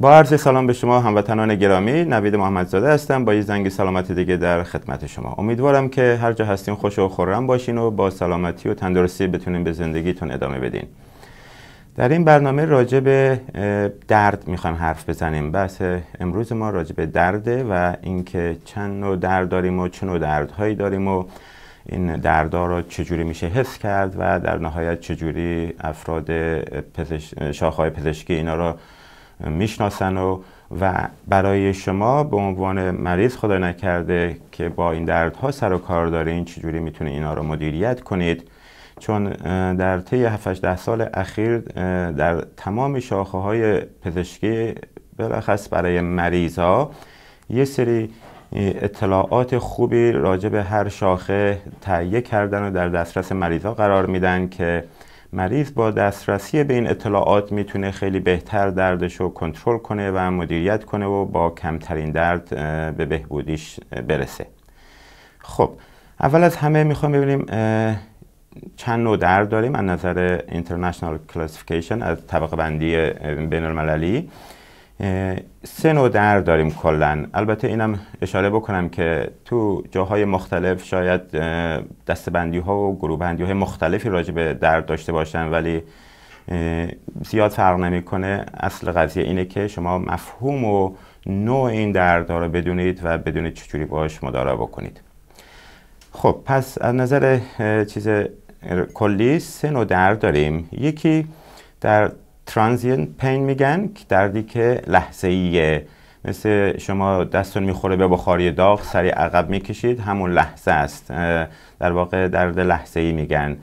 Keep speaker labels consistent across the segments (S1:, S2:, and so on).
S1: با عرض سلام به شما هموطنان گرامی نوید محمدزاده هستم با یه زنگ سلامتی دیگه در خدمت شما. امیدوارم که هر جا هستین خوش و خورم باشین و با سلامتی و تندرستی بتونین به زندگیتون ادامه بدین. در این برنامه راجع به درد می‌خوایم حرف بزنیم. بحث امروز ما راجع به درده و اینکه چند نوع درد داریم و چه نوع دردهایی داریم و این دردها رو چجوری میشه حس کرد و در نهایت چجوری افراد پزش... شاخهای پزشکی اینا رو می‌شناسن و و برای شما به عنوان مریض خدا نکرده که با این دردها سر و کار دارین چجوری می‌تونه اینا رو مدیریت کنید؟ چون در طی 7 ده سال اخیر در تمام شاخه های پزشکی بلخص برای مریضا یه سری اطلاعات خوبی راجع به هر شاخه تهیه کردن و در دسترس مریضا قرار میدن که مریض با دسترسی به این اطلاعات می‌تونه خیلی بهتر دردش رو کنترل کنه و مدیریت کنه و با کمترین درد به بهبودیش برسه. خب اول از همه می‌خوام ببینیم چند نوع درد داریم از نظر International Classification از طبقه بندی بین المللی سه نوع درد داریم کلا. البته اینم اشاره بکنم که تو جاهای مختلف شاید دستبندی ها و گروه بندی های مختلفی راجع به درد داشته باشن ولی زیاد فرق نمی‌کنه. اصل قضیه اینه که شما مفهوم و نوع این دردها رو بدونید و بدونید چجوری باش مدارا بکنید. خب پس از نظر چیز کلی سه نوع درد داریم. یکی در ترانزینت پین میگن دردی که لحظه ایه مثل شما دستون می‌خوره به بخاری داغ سری عقب می‌کشید همون لحظه است. در واقع درد لحظه ای میگن.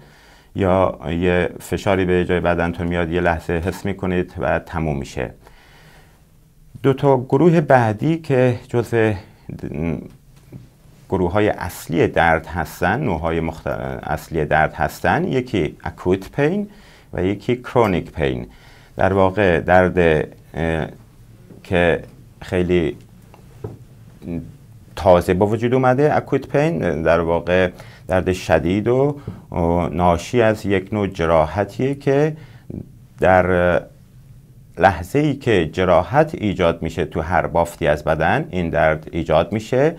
S1: یا یه فشاری به جای بدنتون میاد یه لحظه حس می‌کنید و تموم میشه. دو تا گروه بعدی که جز گروه های اصلی درد هستن نوع های اصلی درد هستن یکی اکوت پین و یکی کرونیک پین در واقع درد که خیلی تازه با وجود اومده اکوت پین در واقع درد شدید و ناشی از یک نوع جراحتیه که در لحظه ای که جراحت ایجاد میشه تو هر بافتی از بدن این درد ایجاد میشه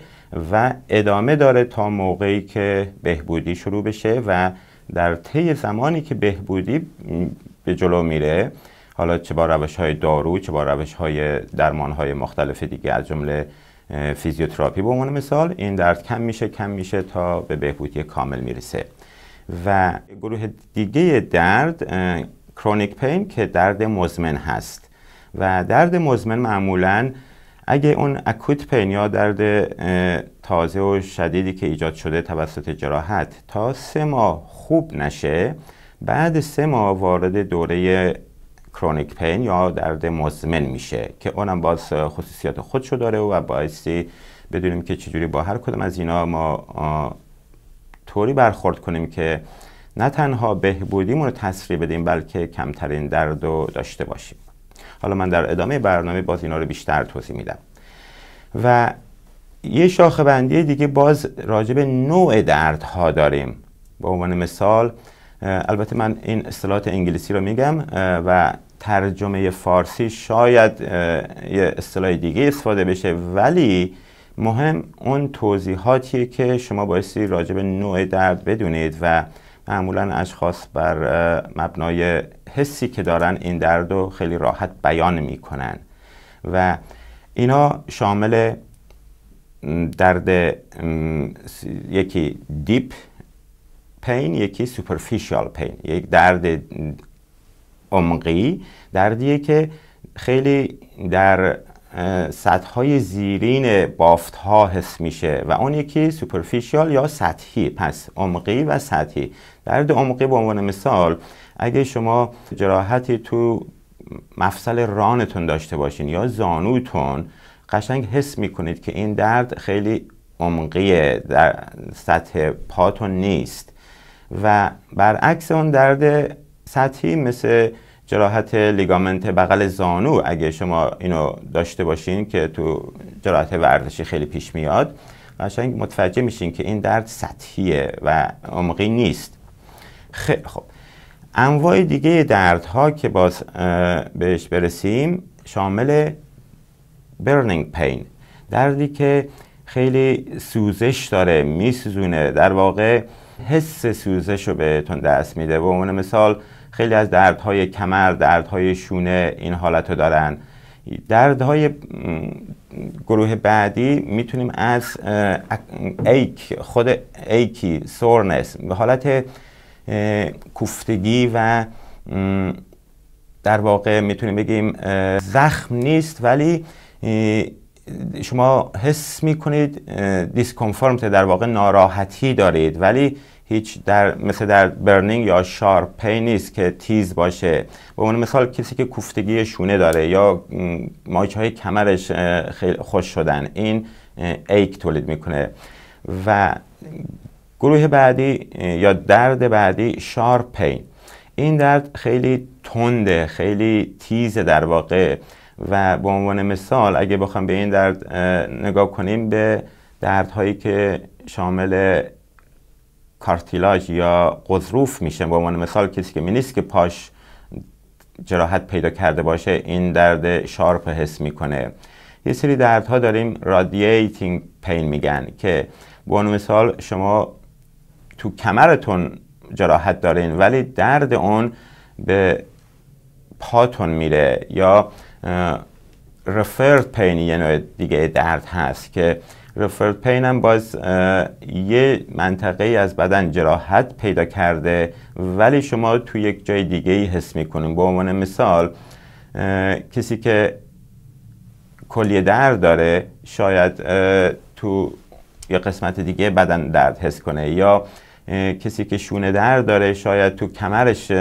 S1: و ادامه داره تا موقعی که بهبودی شروع بشه و در طی زمانی که بهبودی به جلو میره حالا چه با روش های دارو چه با روش های درمان های مختلف دیگه از جمله فیزیوتراپی. به عنوان مثال این درد کم میشه کم میشه تا به بهبودی کامل می‌رسه. و گروه دیگه درد کرونیک پین که درد مزمن هست. و درد مزمن معمولا اگه اون اکوت پین یا درد تازه و شدیدی که ایجاد شده توسط جراحت تا سه ماه خوب نشه بعد سه ماه وارد دوره کرونیک پین یا درد مزمن میشه که اونم باز خصوصیات خودشو داره و بایستی بدونیم که چجوری با هر کدوم از اینا ما طوری برخورد کنیم که نه تنها بهبودیمون رو تسریع بدیم بلکه کمترین درد رو داشته باشیم. حالا من در ادامه برنامه باز اینا رو بیشتر توضیح میدم. و یه شاخه بندی دیگه باز راجب نوع دردها داریم. به عنوان مثال البته من این اصطلاحات انگلیسی رو میگم و ترجمه فارسی شاید یه اصطلاح دیگه استفاده بشه. ولی مهم اون توضیحاتیه که شما بایستی راجع به نوع درد بدونید و معمولا اشخاص بر مبنای حسی که دارن این درد رو خیلی راحت بیان می‌کنن. و اینا شامل درد یکی دیپ پین یکی سوپرفیشال پین. یک درد عمقی دردیه که خیلی در سطح های زیرین بافت ها حس میشه و اون یکی سوپرفیشال یا سطحی. پس عمقی و سطحی. درد عمقی به عنوان مثال اگه شما جراحتی تو مفصل رانتون داشته باشین یا زانوتون قشنگ حس می‌کنید که این درد خیلی عمقیه در سطح پاتون نیست. و برعکس اون درد سطحی مثل جراحت لیگامنت بغل زانو اگه شما اینو داشته باشین که تو جراحت ورزشی خیلی پیش میاد قشنگ متوجه میشین که این درد سطحیه و عمقی نیست. خیلی خب. انواع دیگه دردها که باز بهش برسیم شامل burning pain. دردی که خیلی سوزش داره میسوزونه. در واقع حس سوزش رو بهتون دست میده. و عنوان مثال خیلی از دردهای کمر دردهای شونه این حالت رو دارن. دردهای گروه بعدی می‌تونیم از ایک خود ایکی سورنس به حالت کوفتگی و در واقع می‌تونیم بگیم زخم نیست ولی شما حس می‌کنید discomfort در واقع ناراحتی دارید ولی هیچ درد مثل درد burning یا sharp pain نیست که تیز باشه. به عنوان مثال کسی که کوفتگی شونه داره یا ماهیچه های کمرش خیلی خشک شدن این ایک تولید می‌کنه. و گروه بعدی یا درد بعدی sharp pain این درد خیلی تنده خیلی تیزه در واقع. و به عنوان مثال اگه بخوام به این درد نگاه کنیم به دردهایی که شامل cartilage یا غضروف میشه. به عنوان مثال کسی که مینیسک پاش جراحت پیدا کرده باشه این درد sharp حس می‌کنه. یه سری دردها داریم radiating pain میگن که به عنوان مثال شما تو کمرتون جراحت دارین ولی درد اون به پاتون میره یا رفرد پین یه نوع دیگه درد هست که رفرد پین هم باز یه منطقه از بدن جراحت پیدا کرده ولی شما تو یک جای دیگه ای حس می‌کنیم به عنوان مثال کسی که کلیه درد داره شاید تو یه قسمت دیگه بدن درد حس کنه یا کسی که شونه درد داره شاید تو کمرش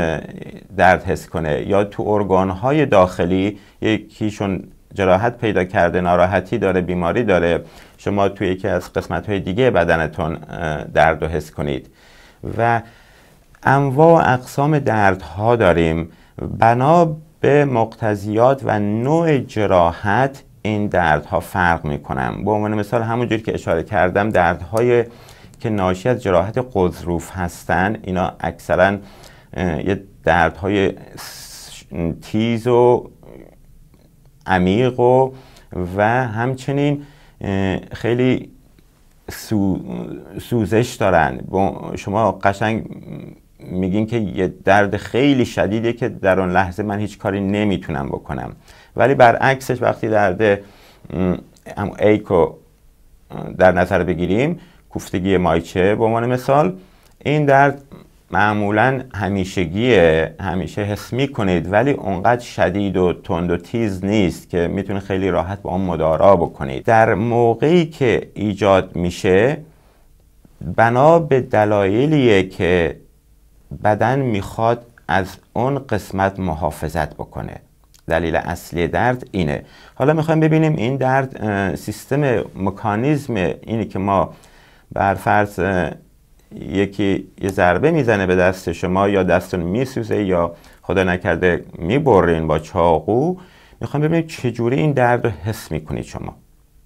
S1: درد حس کنه یا تو ارگانهای داخلی یکیشون جراحت پیدا کرده ناراحتی داره بیماری داره شما توی یکی از قسمت های دیگه بدنتون درد رو حس کنید. و انواع و اقسام دردها داریم. بنا به مقتضیات و نوع جراحت این دردها فرق می‌کنن. به عنوان مثال همونجوری که اشاره کردم دردهای که ناشی از جراحت قضروف هستن اینا اکثرا یه دردهای تیز و عمیق و و همچنین خیلی سوزش دارن. شما قشنگ میگین که یه درد خیلی شدیده که در اون لحظه من هیچ کاری نمی‌تونم بکنم. ولی برعکسش وقتی درد ایکو در نظر بگیریم کوفتگی مایچه. به عنوان مثال این درد معمولا همیشگیه همیشه حس می‌کنید ولی اونقدر شدید و تند و تیز نیست که می‌تونه خیلی راحت با اون مدارا بکنید. در موقعی که ایجاد میشه بنا به دلایلیه که بدن می‌خواد از اون قسمت محافظت بکنه. دلیل اصلی درد اینه. حالا می‌خوایم ببینیم این درد سیستم مکانیزم اینی که ما بر فرض یکی یه ضربه می‌زنه به دست شما یا دستتون میسوزه یا خدا نکرده می‌برین با چاقو می‌خوام ببینید چجوری این درد رو حس می‌کنید شما.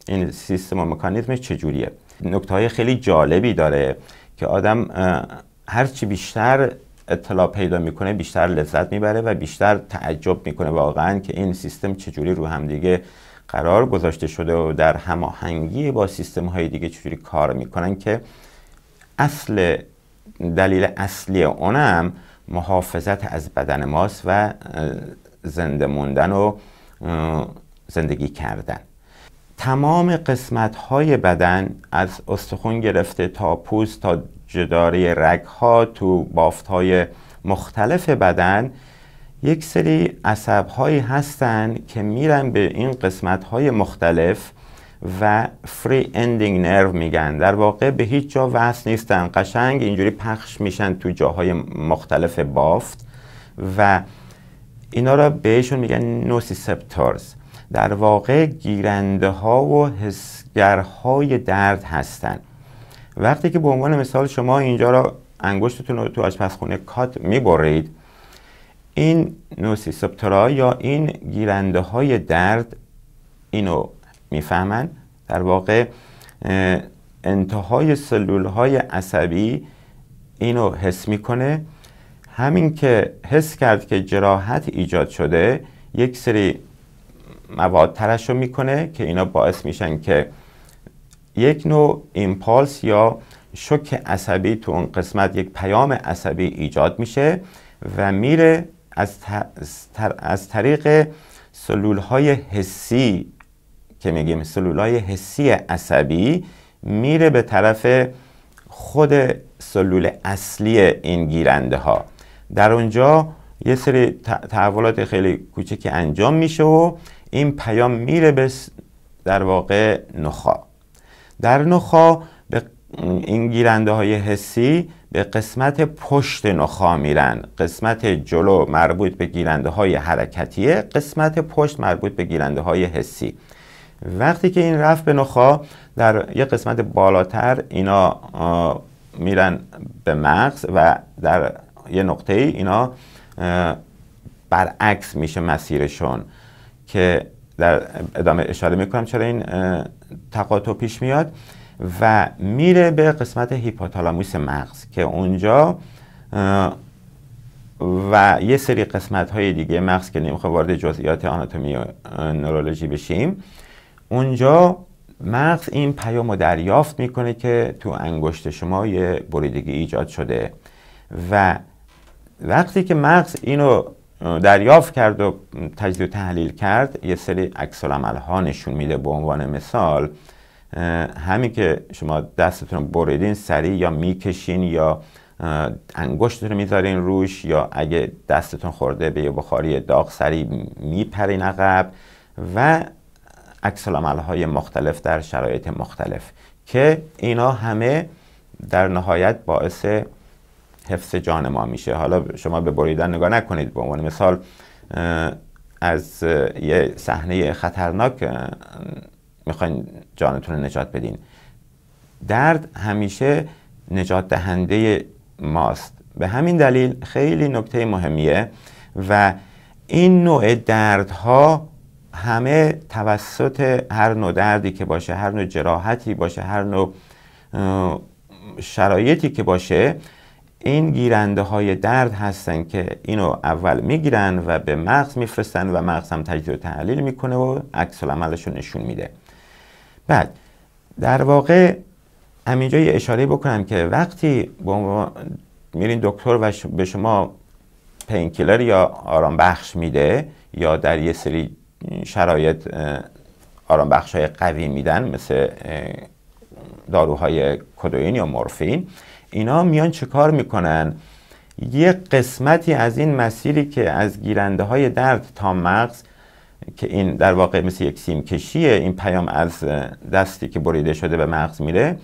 S1: این سیستم و مکانیزمش چجوریه. نکته های خیلی جالبی داره که آدم هرچی بیشتر اطلاع پیدا می‌کنه بیشتر لذت می‌بره و بیشتر تعجب می‌کنه واقعا که این سیستم چجوری رو همدیگه قرار گذاشته شده و در هماهنگی با سیستم های دیگه چجوری کار می‌کنن که اصل دلیل اصلی اونم محافظت از بدن ماست و زنده موندن و زندگی کردن. تمام قسمت های بدن از استخون گرفته تا پوست تا جداری رگ ها تو بافت های مختلف بدن یک سری عصب هایی هستن که میرن به این قسمت های مختلف و free ending nerve میگن. در واقع به هیچ جا وصل نیستن. قشنگ اینجوری پخش میشن تو جاهای مختلف بافت و اینا را بهشون میگن nociceptors در واقع گیرنده ها و حسگرهای درد هستن. وقتی که به عنوان مثال شما اینجا را انگشتتون رو تو آشپزخونه کات می‌برید این نوسیسپتورا یا این گیرنده های درد اینو می‌فهمن. در واقع انتهای سلول های عصبی اینو حس می‌کنه. همین که حس کرد که جراحت ایجاد شده یک سری مواد ترشح می‌کنه که اینا باعث میشن که یک نوع ایمپالس یا شوک عصبی تو اون قسمت یک پیام عصبی ایجاد میشه و میره از, از طریق سلول های حسی که میگیم سلول های حسی عصبی میره به طرف خود سلول اصلی این گیرنده ها در اونجا یه سری تحولات خیلی کوچکی انجام میشه و این پیام میره به در واقع نخا. در نخا به این گیرنده های حسی به قسمت پشت نخا میرن. قسمت جلو مربوط به گیرنده های حرکتیه قسمت پشت مربوط به گیرنده های حسی. وقتی که این رفت به نخا در یه قسمت بالاتر اینا میرن به مغز و در یه نقطه ای اینا برعکس میشه مسیرشون که در ادامه اشاره می‌کنم چرا این تقاطع پیش میاد. و میره به قسمت هیپوتالاموس مغز که اونجا و یه سری قسمت های دیگه مغز که نمی‌خواه وارد جزئیات آناتومی و نورولوژی بشیم. اونجا مغز این پیام رو دریافت می‌کنه که تو انگشت شما یه بریدگی ایجاد شده و وقتی که مغز اینو دریافت کرد و تجزیه و تحلیل کرد یه سری عکس ها نشون میده به عنوان مثال همین که شما دستتون بریدین سریع یا می‌کشین یا انگشتتون رو می‌ذارین روش یا اگه دستتون خورده به یه بخاری داغ سریع میپرین عقب و عکس های مختلف در شرایط مختلف که اینا همه در نهایت باعث حفظ جان ما میشه. حالا شما به بریدن نگاه نکنید. به عنوان مثال از یه صحنه خطرناک می‌خواین جانتون رو نجات بدین. درد همیشه نجات دهنده ماست. به همین دلیل خیلی نکته مهمیه و این نوع دردها همه توسط هر نوع دردی که باشه هر نوع جراحتی باشه هر نوع شرایطی که باشه این گیرنده های درد هستن که اینو اول می‌گیرن و به مغز میفرستن و مغز هم تجزیه و تحلیل می‌کنه و عکس عملش نشون میده. بعد در واقع همینجا یه اشاره بکنم که وقتی میرین دکتر و به شما پینکیلر یا آرام بخش میده یا در یه سری شرایط آرام بخش های قوی میدن مثل داروهای کدوین یا مورفین اینا میان چه کار می‌کنن؟ یه قسمتی از این مسیری که از گیرنده های درد تا مغز که این در واقع مثل یک سیم کشیه این پیام از دستی که بریده شده به مغز میره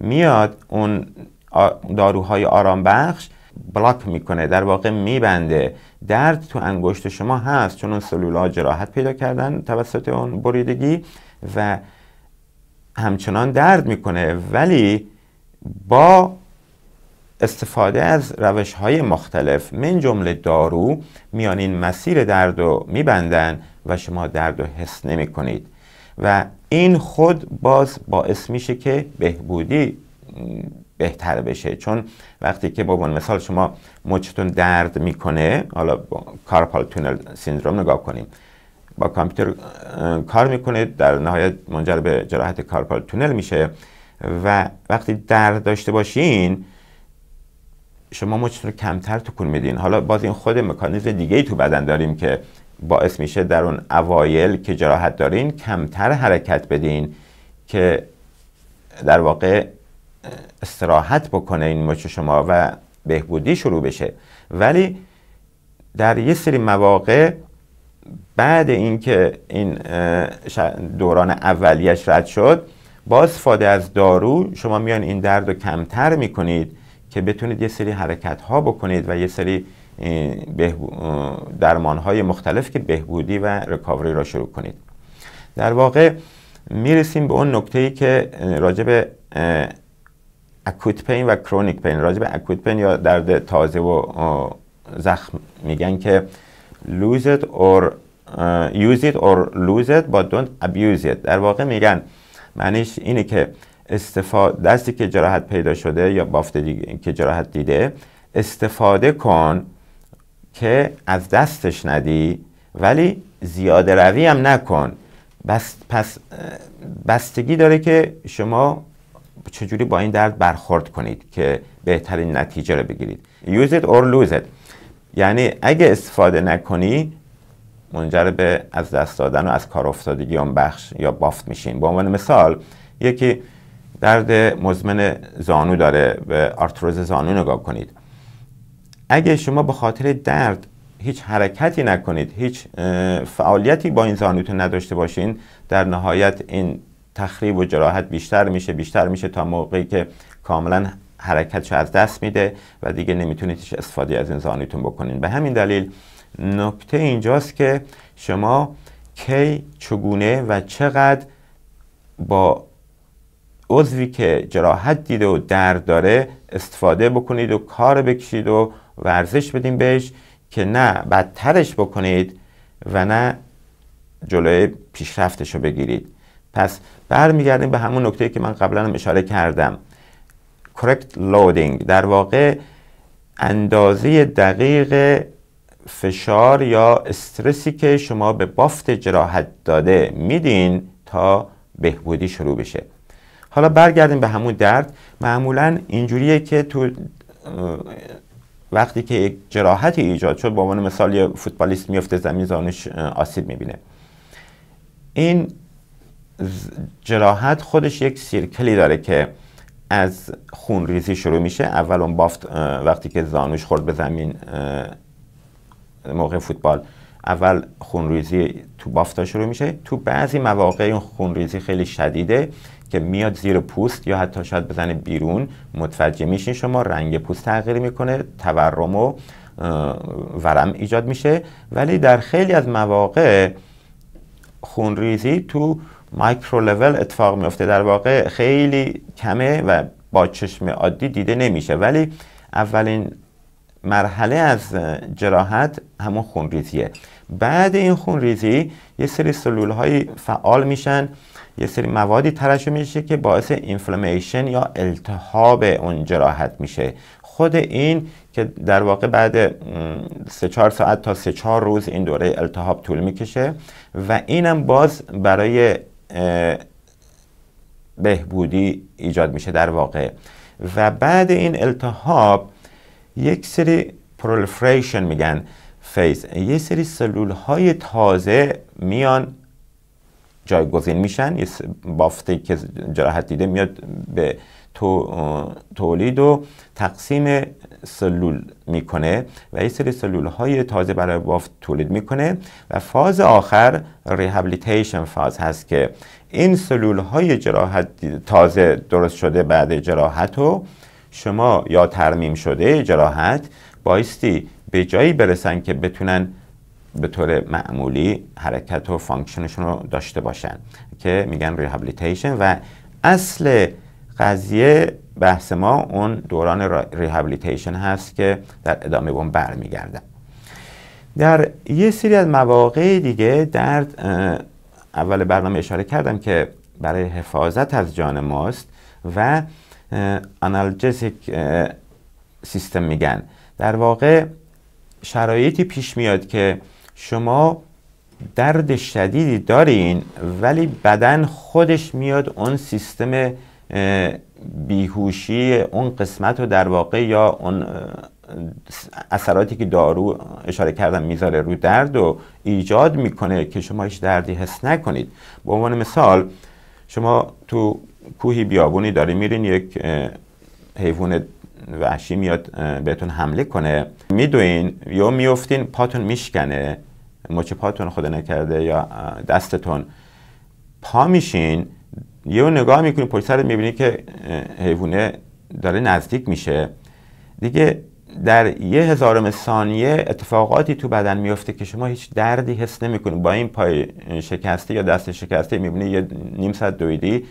S1: میاد اون داروهای آرام بخش بلاک می‌کنه در واقع میبنده. درد تو انگشت شما هست چون اون سلولا جراحت پیدا کردن توسط اون بریدگی و همچنان درد می‌کنه. ولی با استفاده از روش های مختلف من جمله دارو میان این مسیر درد رو میبندن و شما درد رو حس نمی کنید. و این خود باز باعث میشه که بهبودی بهتر بشه. چون وقتی که با مثال شما مچتون درد می‌کنه حالا با کارپال تونل سیندروم نگاه کنیم. با کامپیوتر کار می‌کنه در نهایت منجر به جراحت کارپال تونل میشه. و وقتی درد داشته باشین شما مچتون رو کمتر تکون میدین. حالا باز این خود مکانیزم دیگه ای تو بدن داریم که باعث میشه در اون اوایل که جراحت دارین کمتر حرکت بدین که در واقع استراحت بکنه این مچ شما و بهبودی شروع بشه. ولی در یه سری مواقع بعد اینکه این دوران اولیش رد شد با استفاده از دارو شما میان این درد رو کمتر می‌کنید که بتونید یه سری حرکت ها بکنید و یه سری درمان های مختلف که بهبودی و رکاوری را شروع کنید. در واقع می‌رسیم به اون نکته ای که راجع به اکوت پین و کرونیک پین راجع به اکوت پین یا درد تازه و زخم میگن که lose it or use it or lose it but don't abuse it. در واقع میگن معنیش اینه که استفاده دستی که جراحت پیدا شده یا بافت دیگه که جراحت دیده استفاده کن که از دستش ندی ولی زیاده روی هم نکن. بس پس بستگی داره که شما چجوری با این درد برخورد کنید که بهترین نتیجه رو بگیرید. Use it or lose it. یعنی اگه استفاده نکنی منجر به از دست دادن و از کار افتادگی اون بخش یا بافت میشین. به عنوان مثال یکی درد مزمن زانو داره به آرتروز زانو نگاه کنید. اگه شما به خاطر درد هیچ حرکتی نکنید هیچ فعالیتی با این زانوتون نداشته باشین در نهایت این تخریب و جراحت بیشتر میشه بیشتر میشه تا موقعی که کاملا حرکتش از دست میده و دیگه نمی‌تونید استفاده از این زانوتون بکنین. به همین دلیل نکته اینجاست که شما کی چگونه و چقدر با عضوی که جراحت دیده و درد داره استفاده بکنید و کار بکشید و ورزش بدین بهش که نه بدترش بکنید و نه جلوی پیشرفتش رو بگیرید. پس برمیگردیم به همون نکته که من قبلا هم اشاره کردم. Correct loading. در واقع اندازه دقیق فشار یا استرسی که شما به بافت جراحت داده میدین تا بهبودی شروع بشه. حالا برگردیم به همون درد. معمولا اینجوریه که تو وقتی که یک جراحتی ایجاد شد به عنوان مثال یه فوتبالیست میفته زمین زانوش آسیب می‌بینه. این جراحت خودش یک سیرکلی داره که از خونریزی شروع میشه. اول اون بافت وقتی که زانوش خورد به زمین موقع فوتبال اول خونریزی تو بافتا شروع میشه. تو بعضی مواقع اون خونریزی خیلی شدیده. که میاد زیر پوست یا حتی شاید بزنه بیرون متوجه میشین شما رنگ پوست تغییر می‌کنه تورم و ورم ایجاد میشه. ولی در خیلی از مواقع خونریزی تو مایکرو لول اتفاق میفته در واقع خیلی کمه و با چشم عادی دیده نمیشه. ولی اولین مرحله از جراحت همون خونریزیه. بعد این خونریزی یه سری سلول های فعال میشن. یه سری موادی ترشح میشه که باعث اینفلامیشن یا التهاب اون جراحت میشه. خود این که در واقع بعد سه چهار ساعت تا سه چهار روز این دوره التهاب طول می‌کشه و اینم باز برای بهبودی ایجاد میشه در واقع. و بعد این التهاب یک سری proliferation میگن phase یه سری سلول های تازه میان جایگزین میشن یه بافته که جراحت دیده میاد به تولید و تقسیم سلول می‌کنه و یه سری سلول های تازه برای بافت تولید می‌کنه و فاز آخر rehabilitation فاز هست که این سلول های جراحت تازه درست شده بعد جراحت و شما یا ترمیم شده جراحت بایستی به جایی برسن که بتونن به طور معمولی حرکت و function شون رو داشته باشن که میگن rehabilitation و اصل قضیه بحث ما اون دوران rehabilitation هست که در ادامه به اون برمیگردم در یه سری از مواقع دیگه درد اول برنامه اشاره کردم که برای حفاظت از جان ماست و آنالجزیک سیستم میگن. در واقع شرایطی پیش میاد که شما درد شدیدی دارین ولی بدن خودش میاد اون سیستم بیهوشی اون قسمت رو در واقع یا اون اثراتی که دارو اشاره کردم می‌ذاره رو درد و ایجاد می‌کنه که شما هیچ دردی حس نکنید. به عنوان مثال شما تو کوهی بیابونی داری میرین یک حیوان وحشی میاد بهتون حمله کنه میدوین یا میفتین پاتون میشکنه. مچ پاتون خدا نکرده یا دستتون. پا میشین یه نگاه می‌کنی پشت سر می‌بینی که حیوانه داره نزدیک میشه. دیگه در یه هزارم ثانیه اتفاقاتی تو بدن میفته که شما هیچ دردی حس نمی‌کنی. با این پای شکسته یا دست شکسته می‌بینی یه نیم ساعت دویدی.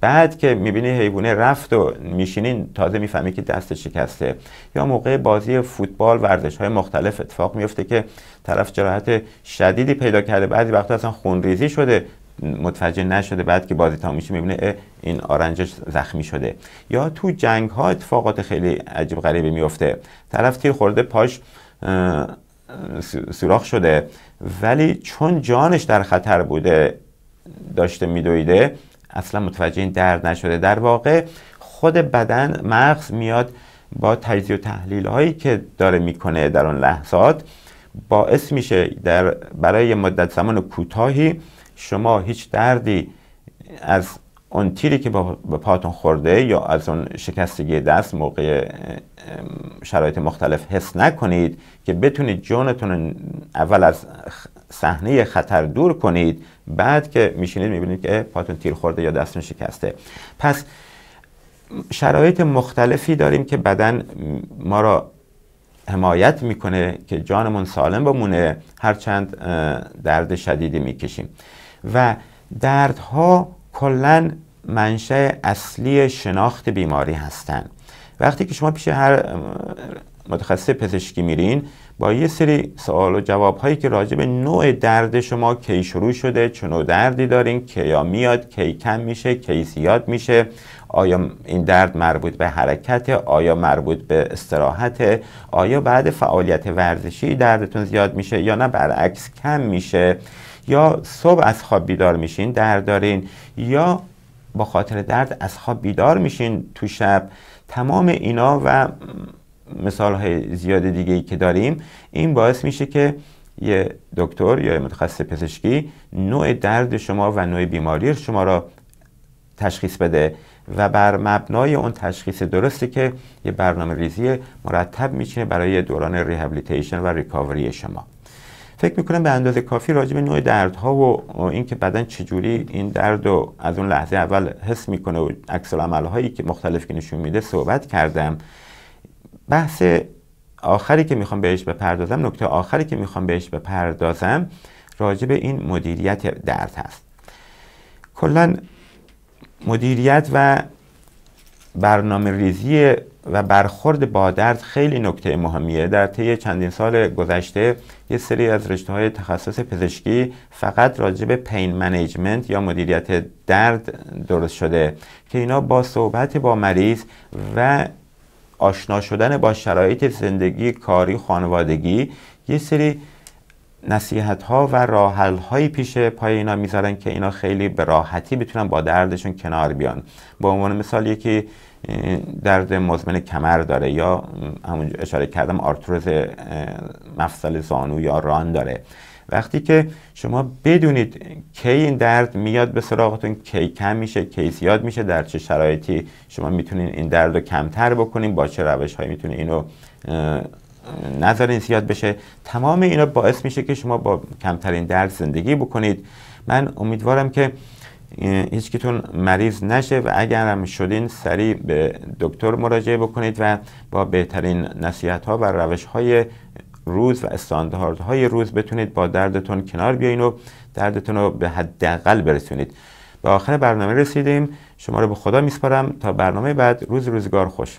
S1: بعد که می‌بینی حیوانه رفت و میشینین تازه می‌فهمی که دست شکسته. یا موقع بازی فوتبال ورزش های مختلف اتفاق میفته که طرف جراحت شدیدی پیدا کرده بعضی وقتا اصلا خونریزی شده متوجه نشده بعد که بازی تمام میشه می‌بینه این آرنجش زخمی شده. یا تو جنگ ها اتفاقات خیلی عجیب غریبی میفته طرف تیر خورده پاش سوراخ شده. ولی چون جانش در خطر بوده داشته میدویده اصلا متوجه این درد نشده. در واقع خود بدن مغز میاد با تجزیه و تحلیل هایی که داره می‌کنه در اون لحظات باعث میشه در برای مدت زمان کوتاهی شما هیچ دردی از اون تیری که به پاتون خورده یا از اون شکستگی دست موقع شرایط مختلف حس نکنید که بتونید جونتون اول از صحنه خطر دور کنید بعد که میشینید می‌بینید که پاتون تیر خورده یا دستون شکسته. پس شرایط مختلفی داریم که بدن ما را حمایت می‌کنه که جانمون سالم بمونه هرچند درد شدیدی می‌کشیم. و دردها کلا منشأ اصلی شناخت بیماری هستند وقتی که شما پیش هر متخصص پزشکی میرین با یه سری سوال و جواب هایی که راجع به نوع درد شما کی شروع شده نوع دردی دارین یا میاد کی کم میشه کی زیاد میشه آیا این درد مربوط به حرکت آیا مربوط به استراحت آیا بعد فعالیت ورزشی دردتون زیاد میشه یا نه برعکس کم میشه. یا صبح از خواب بیدار میشین درد دارین یا با خاطر درد از خواب بیدار میشین تو شب تمام اینا و مثال های زیاد دیگه ای که داریم این باعث میشه که یه دکتر یا متخصص پزشکی نوع درد شما و نوع بیماری شما را تشخیص بده و بر مبنای اون تشخیص درسته که یه برنامه ریزی مرتب میچینه برای دوران ریهابلیتیشن و ریکاوری شما. فکر می‌کنم به اندازه کافی راجع به نوع دردها و اینکه بدن چجوری این درد رو از اون لحظه اول حس می‌کنه و عکس هایی که مختلف که نشون میده صحبت کردم. بحث آخری که می‌خوام بهش بپردازم نکته آخری که می‌خوام بهش بپردازم راجع به این مدیریت درد هست. کلا مدیریت و برنامه ریزی و برخورد با درد خیلی نکته مهمیه. در طی چندین سال گذشته یه سری از رشته های تخصص پزشکی فقط راجع به پین منیجمنت یا مدیریت درد درست شده که اینا با صحبت با مریض و آشنا شدن با شرایط زندگی کاری خانوادگی یه سری نصیحت ها و راحل هایی پیش پای اینا می‌ذارن که اینا خیلی به راحتی بتونن با دردشون کنار بیان. با عنوان مثال یکی درد مزمن کمر داره یا همون اشاره کردم آرتروز مفصل زانو یا ران داره. وقتی که شما بدونید کی این درد میاد به سراغتون کی کم میشه کی زیاد میشه در چه شرایطی شما می‌تونین این درد رو کمتر بکنین با چه روش هایی می‌تونین اینو نذارین زیاد بشه. تمام اینا باعث میشه که شما با کمترین درد زندگی بکنید. من امیدوارم که هیچکیتون مریض نشه و اگر هم شدین سریع به دکتر مراجعه بکنید و با بهترین نصیحت ها و روش های روز و استانداردهای روز بتونید با دردتون کنار بیاین و دردتون رو به حداقل برسونید. به آخر برنامه رسیدیم. شما رو به خدا میسپارم. تا برنامه بعد روز روزگار خوش.